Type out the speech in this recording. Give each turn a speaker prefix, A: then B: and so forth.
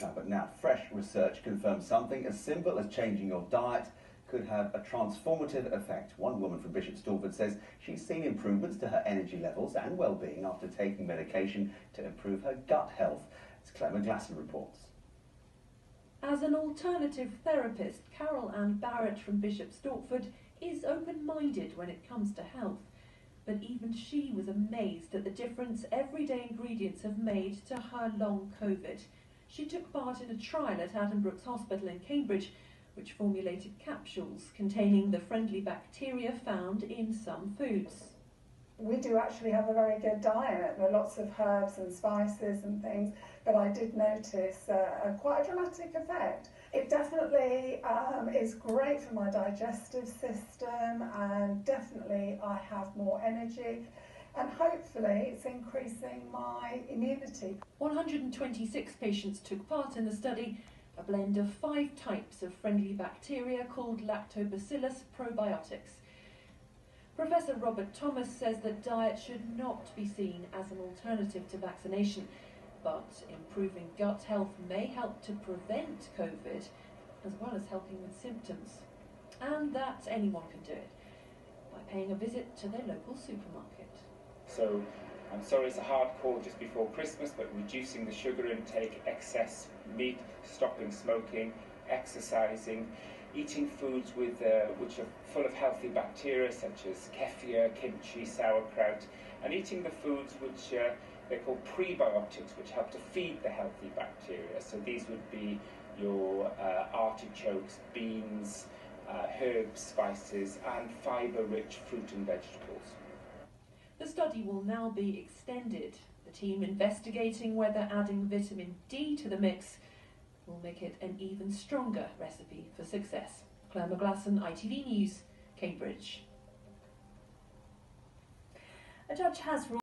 A: But now, fresh research confirms something as simple as changing your diet could have a transformative effect. One woman from Bishop Stortford says she's seen improvements to her energy levels and well-being after taking medication to improve her gut health. As Claire McGlasson reports.
B: As an alternative therapist, Carol Ann Barrett from Bishop Stortford is open-minded when it comes to health. But even she was amazed at the difference everyday ingredients have made to her long COVID. She took part in a trial at Addenbrooke's Hospital in Cambridge, which formulated capsules containing the friendly bacteria found in some foods.
C: We do actually have a very good diet. There are lots of herbs and spices and things, but I did notice uh, a quite a dramatic effect. It definitely um, is great for my digestive system, and definitely I have more energy. And hopefully, it's increasing my immunity.
B: 126 patients took part in the study, a blend of five types of friendly bacteria called Lactobacillus probiotics. Professor Robert Thomas says that diet should not be seen as an alternative to vaccination, but improving gut health may help to prevent COVID as well as helping with symptoms. And that anyone can do it by paying a visit to their local supermarket.
D: So I'm sorry it's a hard call just before Christmas, but reducing the sugar intake, excess meat, stopping smoking, exercising, eating foods with, uh, which are full of healthy bacteria such as kefir, kimchi, sauerkraut, and eating the foods which uh, they call prebiotics, which help to feed the healthy bacteria. So these would be your uh, artichokes, beans, uh, herbs, spices, and fibre-rich fruit and vegetables.
B: The study will now be extended. The team investigating whether adding vitamin D to the mix will make it an even stronger recipe for success. Claire McGlasson, ITV News, Cambridge.
E: A judge has ruled